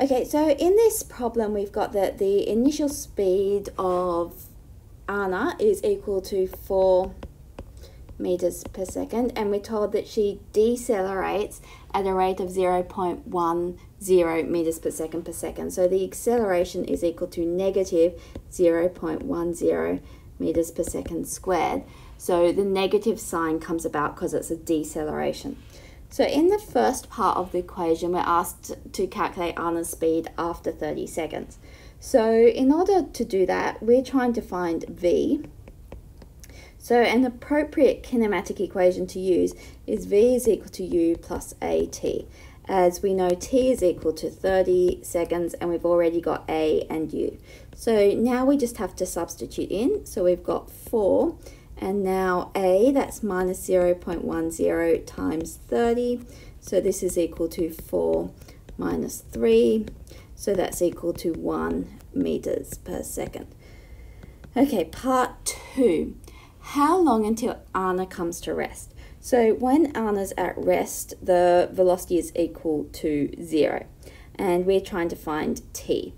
Okay, so in this problem, we've got that the initial speed of Anna is equal to 4 meters per second, and we're told that she decelerates at a rate of 0.10 meters per second per second. So the acceleration is equal to negative 0.10 meters per second squared. So the negative sign comes about because it's a deceleration. So in the first part of the equation, we're asked to calculate Anna's speed after 30 seconds. So in order to do that, we're trying to find V. So an appropriate kinematic equation to use is V is equal to U plus AT. As we know, T is equal to 30 seconds and we've already got A and U. So now we just have to substitute in. So we've got 4 and now A, that's minus 0 0.10 times 30. So this is equal to 4 minus 3. So that's equal to 1 meters per second. Okay, part 2. How long until Anna comes to rest? So when Anna's at rest, the velocity is equal to 0. And we're trying to find t.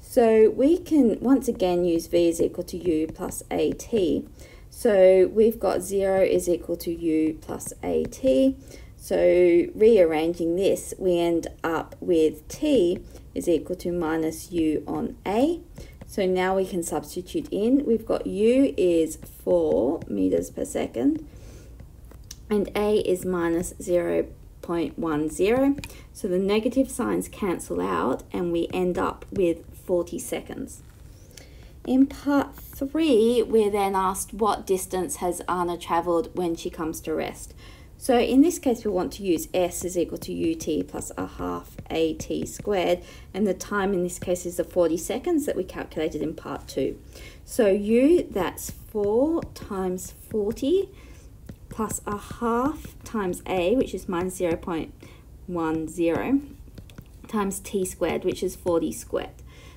So we can once again use v is equal to u plus at. So we've got 0 is equal to u plus at. So rearranging this, we end up with t is equal to minus u on a. So now we can substitute in. We've got u is 4 meters per second and a is minus 0 0.10. So the negative signs cancel out and we end up with 40 seconds. In part three, we're then asked what distance has Anna travelled when she comes to rest. So in this case, we want to use S is equal to UT plus a half AT squared, and the time in this case is the 40 seconds that we calculated in part two. So U, that's 4 times 40 plus a half times A, which is minus 0 0.10, times T squared, which is 40 squared.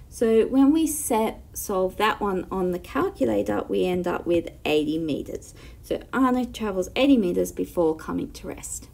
So when we set solve that one on the calculator, we end up with 80 meters. So Anna travels 80 meters before coming to rest.